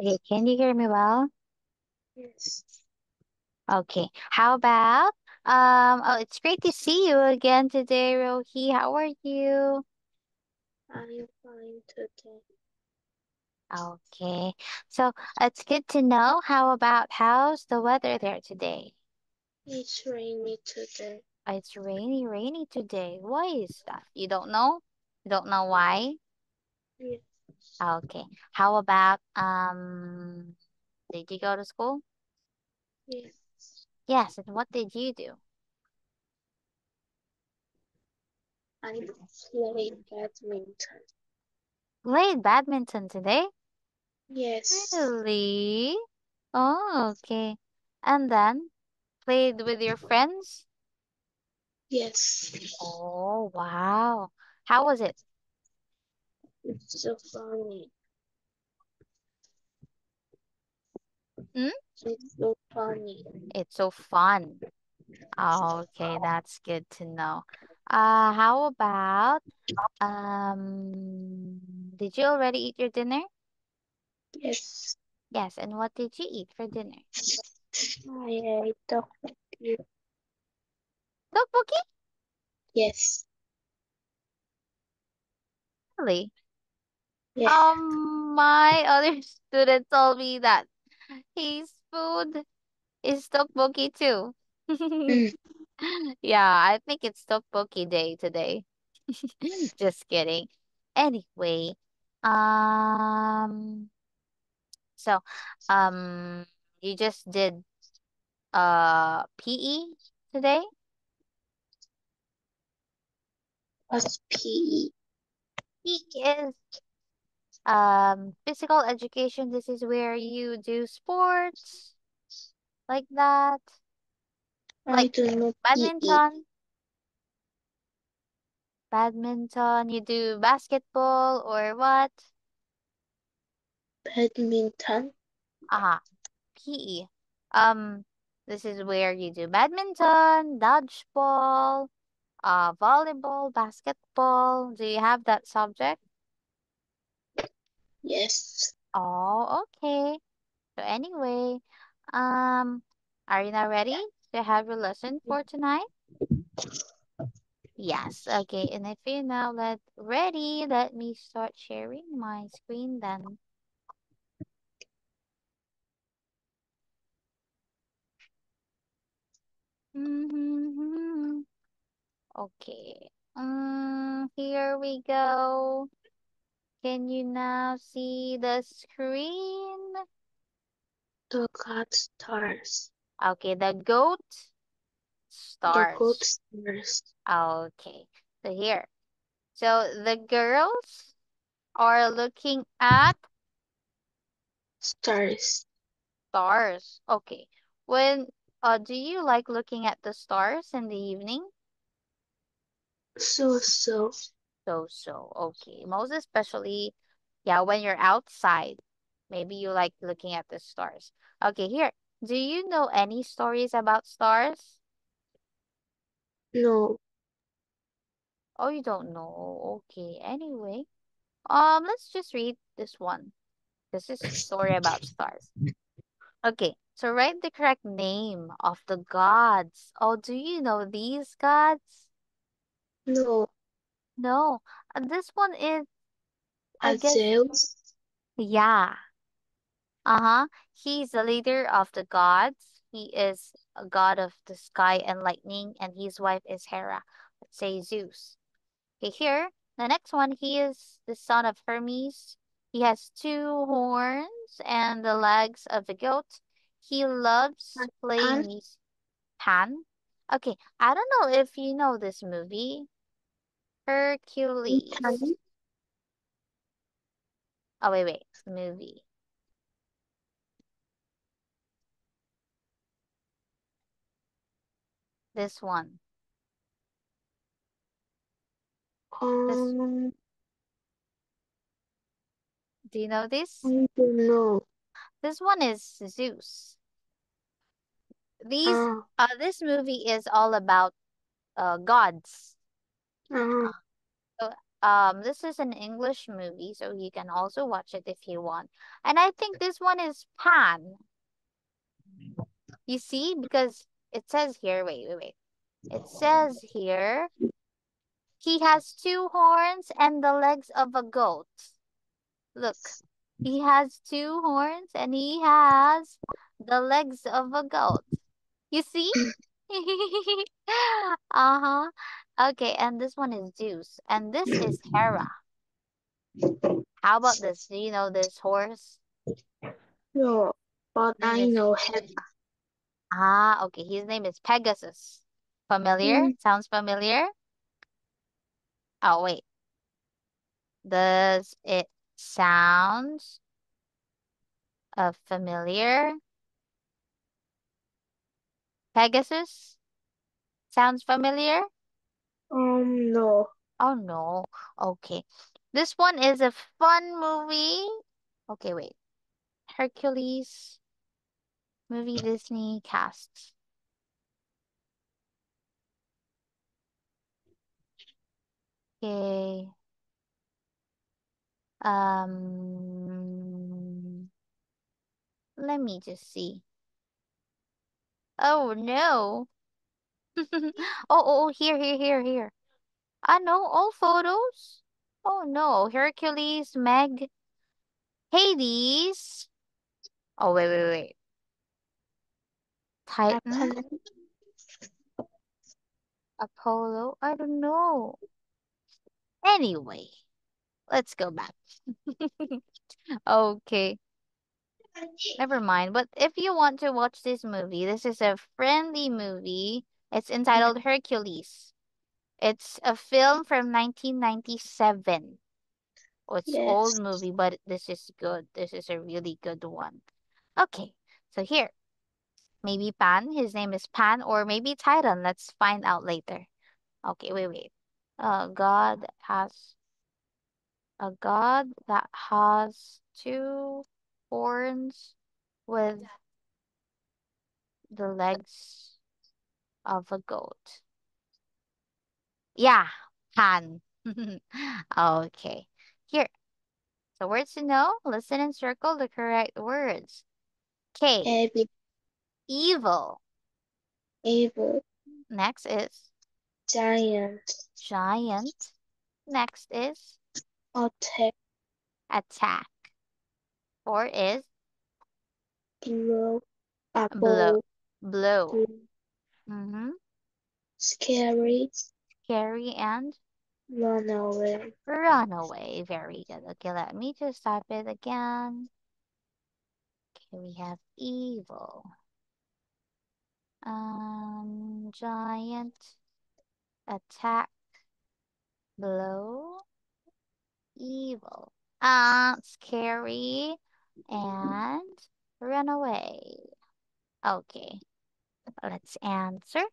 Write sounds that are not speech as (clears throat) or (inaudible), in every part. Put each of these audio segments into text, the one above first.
Okay, can you hear me well? Yes. Okay. How about um oh it's great to see you again today, Ro Hee. How are you? I'm fine today. Okay. So it's good to know. How about how's the weather there today? It's rainy today. It's rainy, rainy today. Why is that? You don't know? You don't know why? Yes. Okay. How about um did you go to school? Yes. Yes, and what did you do? I played badminton. Played badminton today? Yes. Really? Oh, okay. And then played with your friends? Yes. Oh, wow. How was it? It's so funny. Hmm? It's so funny. It's so fun. Okay, that's good to know. Uh, how about um, did you already eat your dinner? Yes. Yes, and what did you eat for dinner? I ate tteokbokki. Tteokbokki? Yes. Really? Yes. Um, my other (laughs) student told me that his food is tteokbokki too. Mm. (laughs) Yeah, I think it's tteokbokki day today. (laughs) Just kidding. Anyway, um, so, um, you just did uh PE today? What's PE? PE is um physical education. This is where you do sports like that, I like badminton. Badminton, you do basketball or what? Badminton. Aha, PE. Um, this is where you do badminton, dodgeball, uh, volleyball, basketball. Do you have that subject? Yes. Oh, okay. So anyway, um, are you now ready to have your lesson for tonight? Yes. Okay. And if you're now let ready, let me start sharing my screen then. Mm-hmm. Okay. Um, here we go. Can you now see the screen? The God stars. Okay, the goat stars. The goat stars. stars. Okay, so here. So the girls are looking at Stars. stars. Okay. When uh do you like looking at the stars in the evening? So so. So so. Okay. Most especially yeah, when you're outside. Maybe you like looking at the stars. Okay, here. Do you know any stories about stars? No. Oh, you don't know. Okay. Anyway, um, let's just read this one. This is a story about stars. Okay, so write the correct name of the gods. Oh, do you know these gods? No. No. Uh, this one is, I guess, Zeus. yeah. Uh-huh. He's the leader of the gods. He is a god of the sky and lightning, and his wife is Hera. Let's say Zeus. Okay, here, the next one, he is the son of Hermes. He has two horns and the legs of a goat. He loves playing Pan. Pan? Okay, I don't know if you know this movie. Hercules. Pan. Oh, wait, wait. Movie. This one. This, Um, do you know this? I don't know. This one is Zeus. These, Ah. uh, this movie is all about uh gods. Ah. So Um, this is an English movie, so you can also watch it if you want. And I think this one is Pan. You see, because it says here, wait, wait, wait. It says here, he has two horns and the legs of a goat. Look, he has two horns and he has the legs of a goat. You see? (laughs) uh-huh. Okay, and this one is Zeus. And this is (clears throat) Hera. How about this? Do you know this horse? No, but I know him. Ah, okay. His name is Pegasus. Familiar? Mm. Sounds familiar? Oh, wait. Does it sound uh, familiar? Pegasus? Sounds familiar? Um, no. Oh no. Okay. This one is a fun movie. Okay, wait. Hercules movie Disney cast. Okay. Um, let me just see. Oh no. (laughs) oh, oh, oh, here, here, here, here. I know all photos. Oh no. Hercules, Meg, Hades. Oh, wait, wait, wait. Titan, Apollo. Apollo. I don't know. Anyway, let's go back. (laughs) Okay. Never mind. But if you want to watch this movie, this is a friendly movie. It's entitled Hercules. It's a film from 1997. Oh, it's Yes. old movie, but this is good. This is a really good one. Okay, so here. Maybe Pan. His name is Pan, or maybe Titan. Let's find out later. Okay, wait, wait. Uh, God has a god that has two horns with the legs of a goat. Yeah, Pan. (laughs) Okay. Here. So words to know, listen and circle the correct words. K. Heavy, Evil. evil, Next is giant, giant. Next is attack, attack. Four is blow, blow. apple, Blow. Blue, Mm-hmm. scary, Scary and run away, run away. Very good. Okay, let me just type it again. Okay, we have evil. Um, giant, attack, blow, evil. Uh, scary, and run away. Okay, let's answer.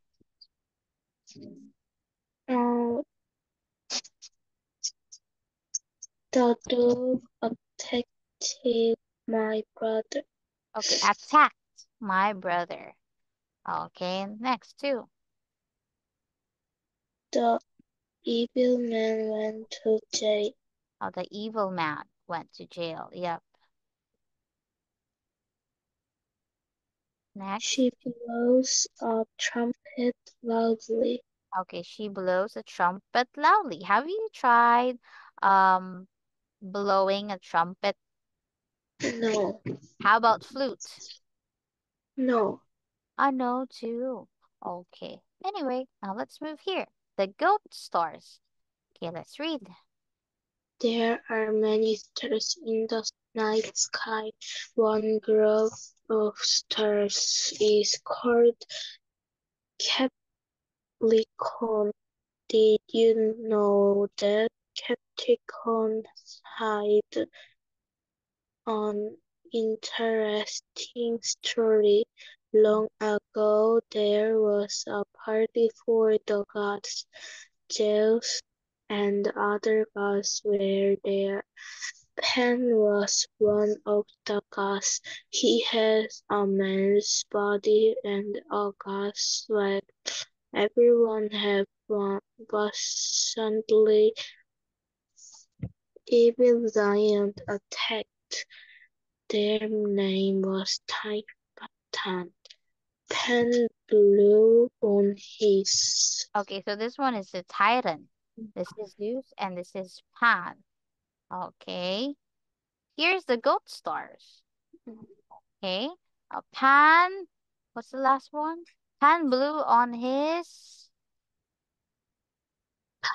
uh, the dog attacked my brother, Okay, attacked my brother. Okay, next two. the evil man went to jail, Oh, the evil man went to jail. Yep. Next. she blows a trumpet loudly, Okay, she blows a trumpet loudly. Have you tried um blowing a trumpet? no, How about flute? no, I know too. Okay. Anyway, now let's move here. The goat stars. Okay, let's read. There are many stars in the night sky. One group of stars is called Capricorn. Did you know that Capricorns hide an interesting story? Long ago, there was a party for the gods. Zeus and other gods were there. Pan was one of the gods. He has a man's body and a god's leg. Everyone had one, but suddenly evil giant attacked. Their name was Titan. Pan blew on his. Okay, so this one is the Titan. This is Zeus and this is Pan. Okay. Here's the goat stars. Okay. Uh, Pan, what's the last one? Pan blew on his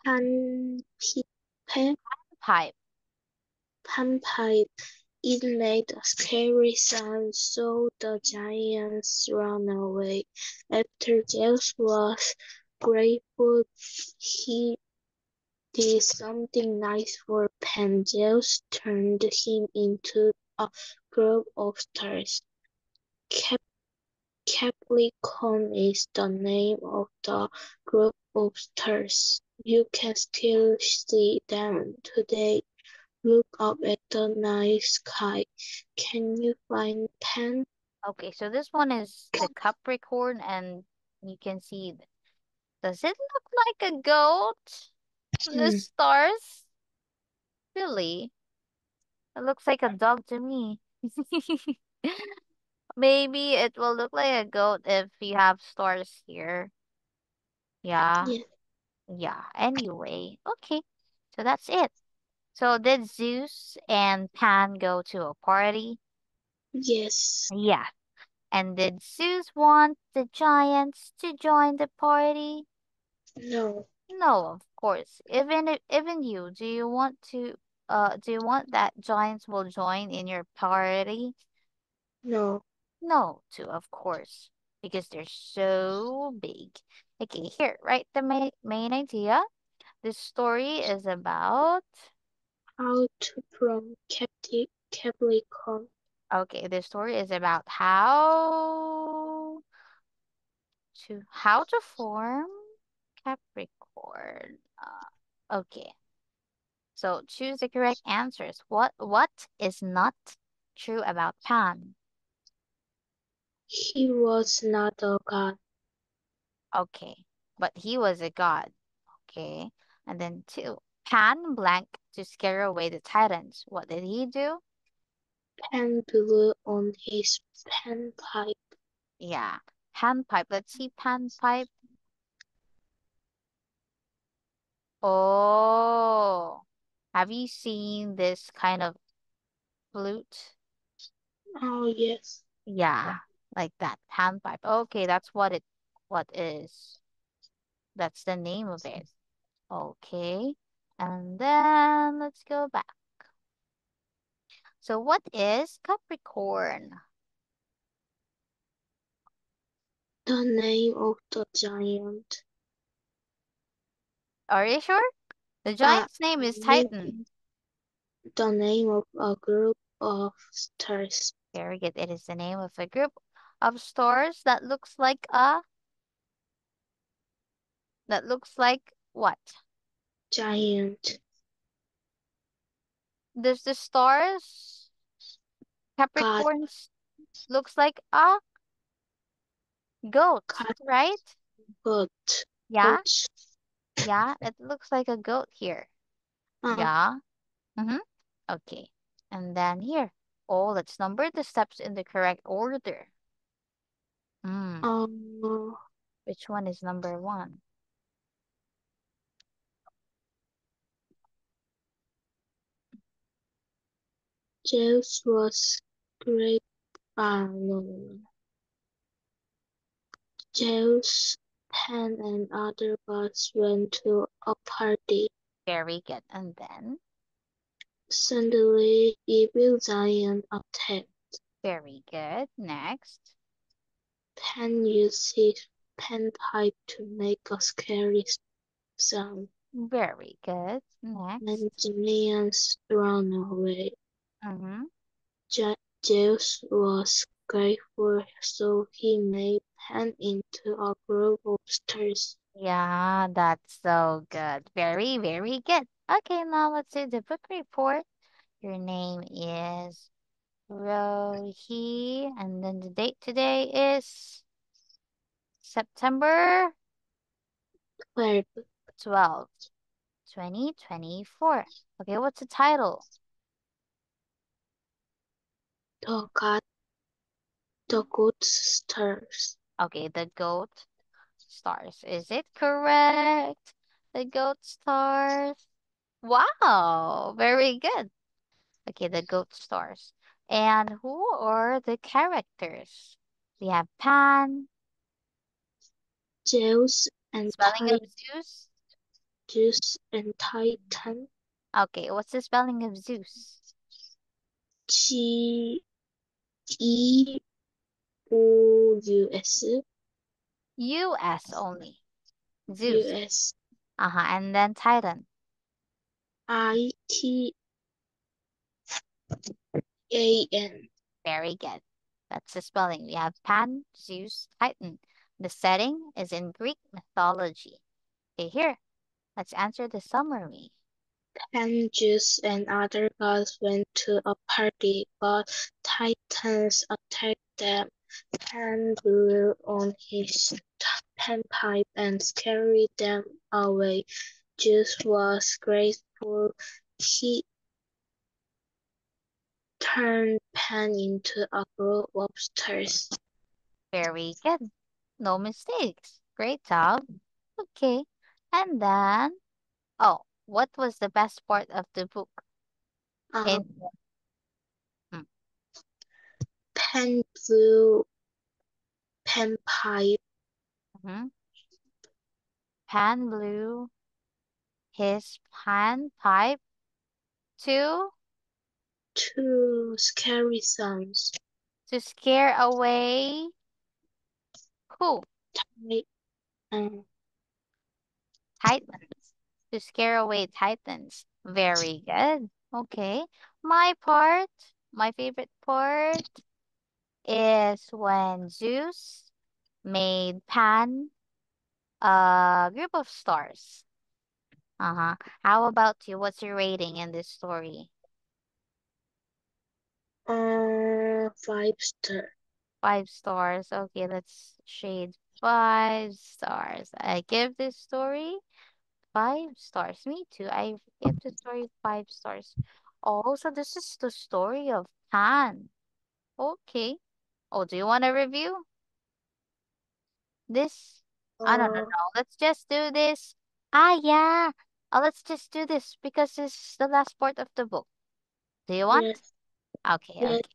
Pan, pan, pipe. pan pipe. It made a scary sound, so the giants ran away. After Zeus was grateful, he did something nice for Pan. Zeus turned him into a group of stars. Cap Capricorn is the name of the group of stars. You can still see them today. Look up at the night sky. Can you find pen? Okay, so this one is the Capricorn and you can see, does it look like a goat? The Hmm. stars? Really? It looks like a dog to me. (laughs) Maybe it will look like a goat if you have stars here. Yeah. Yeah. Yeah. Anyway, okay. So that's it. So did Zeus and Pan go to a party? Yes. Yeah. And did Zeus want the giants to join the party? No. No, of course. Even if, even you, do you want to uh do you want that giants will join in your party? No. No, too, of course, because they're so big. Okay, here, right? The main main idea. This story is about How to from Capti Capricorn. okay, the story is about how to how to form Capricorn. Uh, okay. So choose the correct answers. What what is not true about Pan? He was not a god. Okay, but he was a god. Okay, and then two, Pan blank to scare away the Titans. What did he do? Pan blew on his pan pipe. Yeah, Pan pipe. Let's see panpipe. Oh, have you seen this kind of flute? Oh yes. Yeah, like that panpipe. Okay, that's what it what is. That's the name of it. Okay, and then let's go back. So what is Capricorn? The name of the giant. Are you sure? The uh, giant's name is Titan. The name of a group of stars. Very good. It is the name of a group of stars that looks like a that looks like what? Giant. Does the stars Capricorns looks like a goat, God. right? Goat. Yeah, Goat. Yeah, it looks like a goat here. Uh, Yeah. Mm-hmm. Okay. And then here. Oh, let's number the steps in the correct order. Hmm. um, Which one is number one? Zeus was great. Ah, no, Pan, and other gods went to a party. Very good. And then Suddenly, evil giant attacked. very good. Next. Pan used his panpipe to make a scary sound, Very good. Next. and giants ran away. Mm-hmm. Je- Zeus was grateful, so he made Pan into a group of stars. Yeah, that's so good. Very, very good. Okay, now let's do the book report. Your name is Ro Hee, and then the date today is September Twelve. 12th. 2024. Okay, what's the title? The God, the good stars. Okay, The Goat Stars. Is it correct? The Goat Stars. Wow, very good. Okay, The Goat Stars. And who are the characters? We have Pan, Zeus and spelling of Zeus. Zeus and Titan. Okay, what's the spelling of Zeus? G E U S U-S only. U Zeus. S Uh-huh, and then Titan. I T A N. Very good. That's the spelling. We have Pan, Zeus, Titan. The setting is in Greek mythology. Okay, here. Let's answer the summary. Pan, Zeus, and other gods went to a party, but Titans attacked them. Pan blew on his panpipe and carried them away. Zeus was grateful. He turned Pan into a group of stars. Very good. No mistakes. Great job. Okay. And then, oh, what was the best part of the book? Uh, In Pan blew panpipe Mhm. Pan blew his pan pipe to two scary sounds. to scare away who? Ti- um, Titans. To scare away titans. Very good. Okay. My part, my favorite part is when Zeus made Pan a group of stars. Uh-huh. How about you? What's your rating in this story? uh, five star. Five stars. Okay, let's shade five stars. I give this story five stars. Me too. I give the story five stars. Also, this is the story of Pan. Okay. Oh, do you want to review this? I don't know. Uh, let's just do this. Ah, yeah. Oh, let's just do this because this is the last part of the book. Do you want? yes, Okay, yes. okay.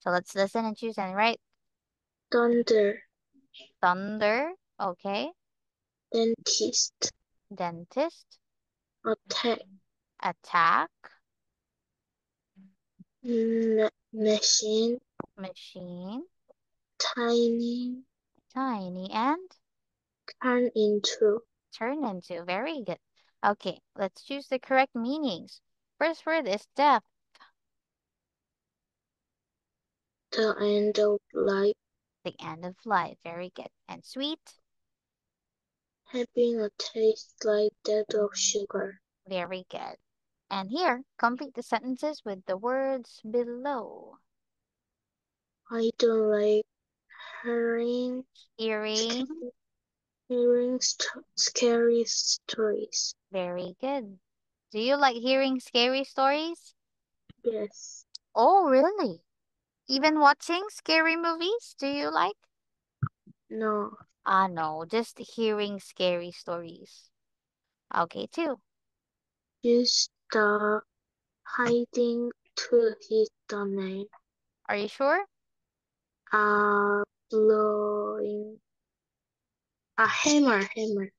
So let's listen and choose and write. Thunder, Thunder. Okay. dentist, Dentist. attack, Attack. m- machine, Machine. tiny, Tiny and turn into, turn into. Very good. Okay, let's choose the correct meanings. First word is death. the end of life, The end of life. Very good. And sweet. having a taste like that of sugar. Very good. And here, complete the sentences with the words below. I don't like hearing, Hearing. hearing st- scary stories. Very good. Do you like hearing scary stories? Yes, Oh, really? Even watching scary movies? Do you like? no, Ah, no, just hearing scary stories. Okay, too. use the hiding to hit the nail. Are you sure? Uh, blowing. A hammer, hammer.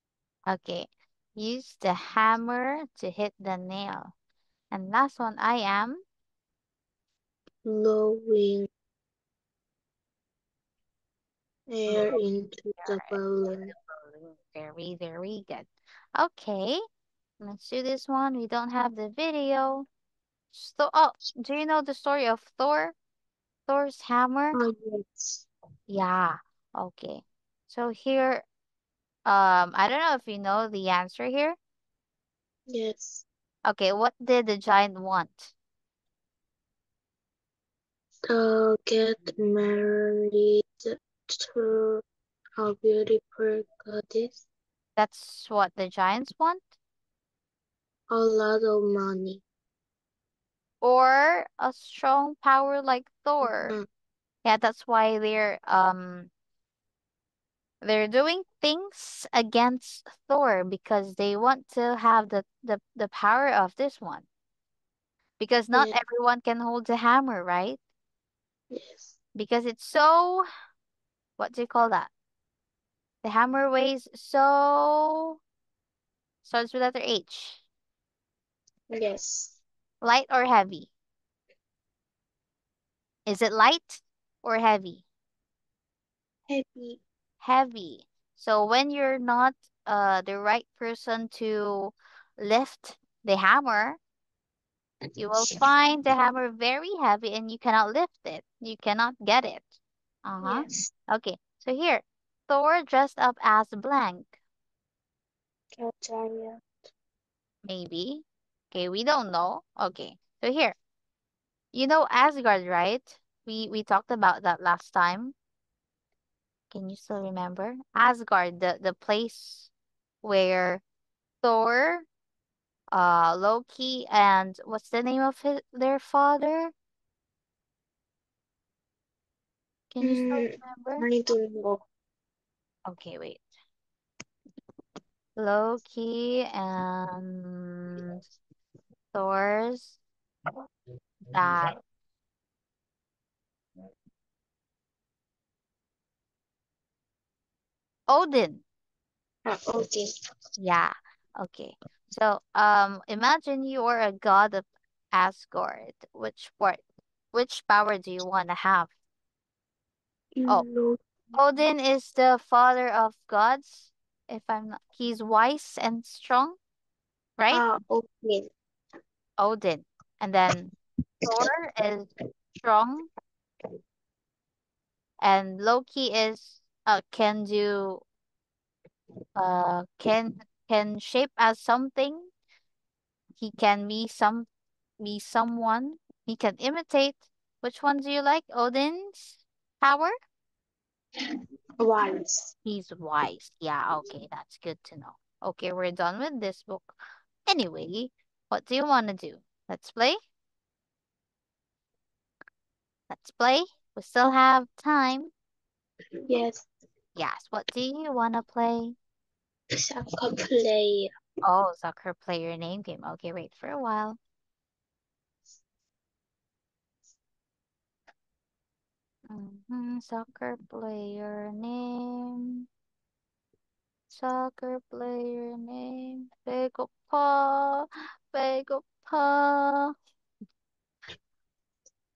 Okay. Use the hammer to hit the nail. And last one, I am. Blowing air into the balloon. Very, very good. Okay. Let's do this one. We don't have the video. So, oh, do you know the story of Thor? Thor's hammer? Oh, yes. Yeah. Okay. So here, um, I don't know if you know the answer here. Yes. Okay, what did the giant want? To get married to a beautiful goddess. That's what the giants want? a lot of money. Or a strong power like Thor. Mhm. Yeah, that's why they're um they're doing things against Thor because they want to have the the, the power of this one. Because not Yeah. everyone can hold the hammer, right? Yes. Because it's so what do you call that? The hammer weighs so starts with letter H. Yes. Light or heavy? Is it light or heavy? Heavy. Heavy. So when you're not uh the right person to lift the hammer, you will find the hammer very heavy and you cannot lift it. You cannot get it. Uh-huh. Yes. Okay. So here, Thor dressed up as blank. Maybe. Okay, we don't know. Okay. So here. You know Asgard, right? We we talked about that last time. Can you still remember? Asgard, the the place where Thor, uh, Loki, and what's the name of his, their father? Can you still Mm, remember? I don't know. Okay, wait. Loki and Thor's that Odin. Ah, Odin. Yeah. Okay. So, um, imagine you are a god of Asgard. Which part, which power do you want to have? Oh, Odin is the father of gods. If I'm not, he's wise and strong, right? Ah, Odin. Odin. And then Thor is strong, and Loki is uh can do uh can can shape as something. He can be some be someone. He can imitate. Which one do you like? Odin's power? Wise. He's wise. Yeah, okay, that's good to know. Okay, we're done with this book. Anyway, what do you want to do? Let's play. Let's play. We still have time. Yes. Yes. What do you want to play? Soccer player. Oh, soccer player name game. Okay, wait for a while. Mm -hmm. Soccer player name. Soccer player name. Big Paw.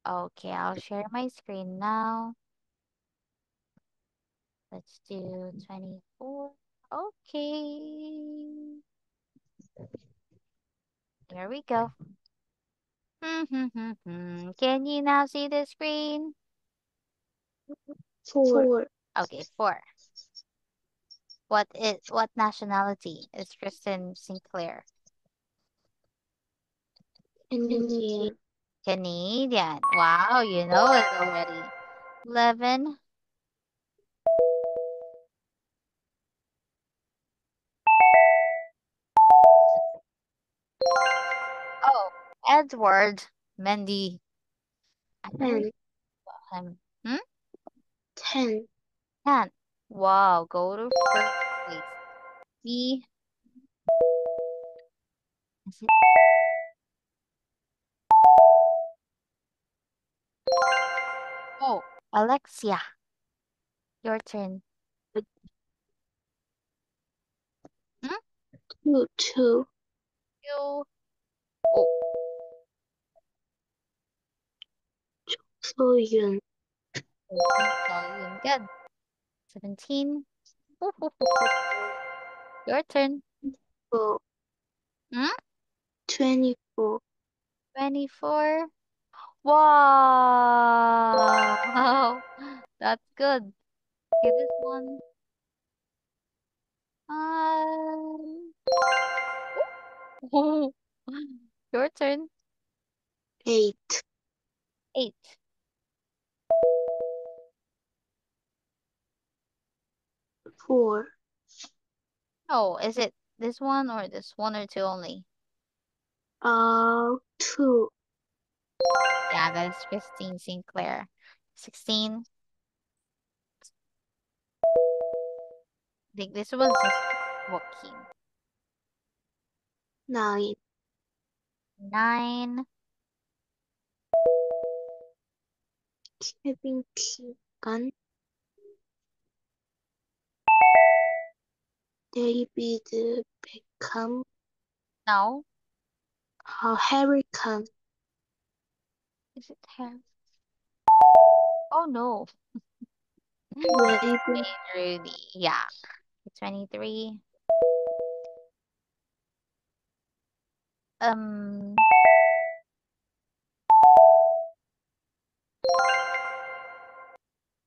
Okay, I'll share my screen now. Let's do 24. Okay. There we go. Can you now see the screen? Four. Okay, four. What is what nationality is Christine Sinclair? Indian. Canadian. Wow, you know it already. 11. Oh, Edward Mendy. Ten. him. Hmm? Ten. 10. Wow, go to first place. B. Oh, Alexia. Your turn. Two. Two. You. So Yun. Oh, yun. Good. 17. (laughs) Your turn. Four. Hmm? Twenty-four. 24. Wow. (laughs) That's good. Okay, this one. Um. (laughs) Your turn. Eight. Eight. Four. Oh, is it this one or this one or two only? Uh, two. Yeah, that is Christine Sinclair. 16. I think this was just Joaquin. Nine. 9. Kevin Keegan. David Beckham. No. Uh, Harry Kane. Is it Harry? Oh no. Wayne (laughs) Yeah. 23. Um.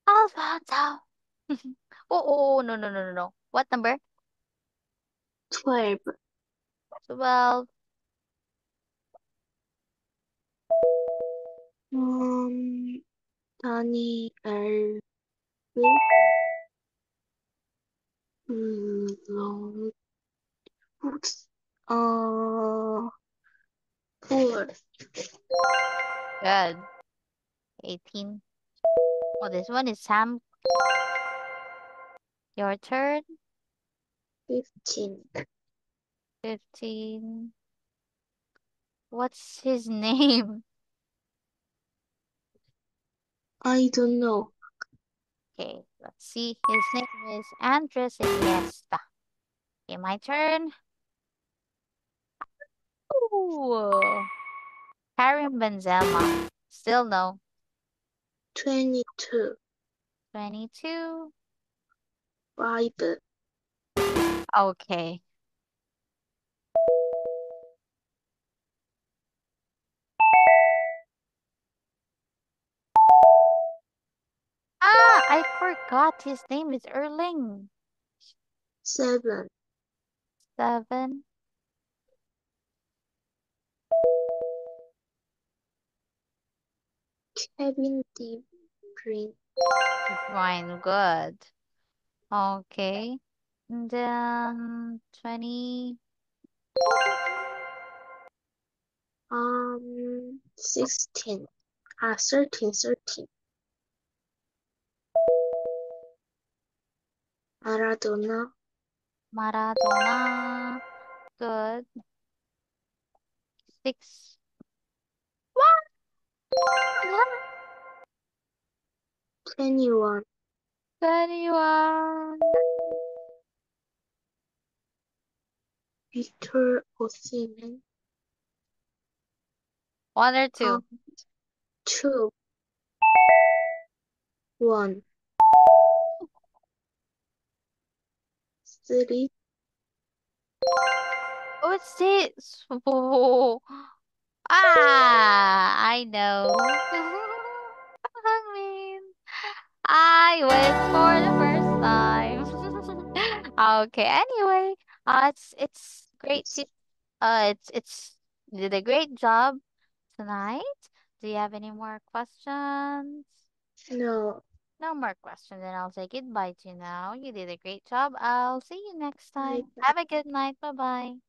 Alfonso. (laughs) oh, oh, no, no, no, no, no. What number? twelve. 12. Danny Elvin. Long. Uh, four. Good. 18. Oh, this one is Sam. Your turn. Fifteen. 15. What's his (laughs) name? I don't know. Okay, let's see. His name is Andres Iniesta. Okay, my turn. Ooh. Karim Benzema. Still no. Twenty-two. 22. Five. Okay. I forgot his name is Erling. Seven. Seven. Kevin De Bruyne. Fine, good. Okay. And then 20. Um, sixteen. Ah, thirteen. Thirteen. Maradona. Maradona. Good. Six. What? Twenty-one. 21. Victor Osimhen. One or two? Um, two. One. Three. Oh, it's this. Oh. Ah, I know. (laughs) I win for the first time. (laughs) Okay, anyway, uh, it's it's great to uh, it's it's you did a great job tonight. Do you have any more questions? No. No more questions, and I'll say goodbye to you now. You did a great job. I'll see you next time. Have a good night. Bye bye.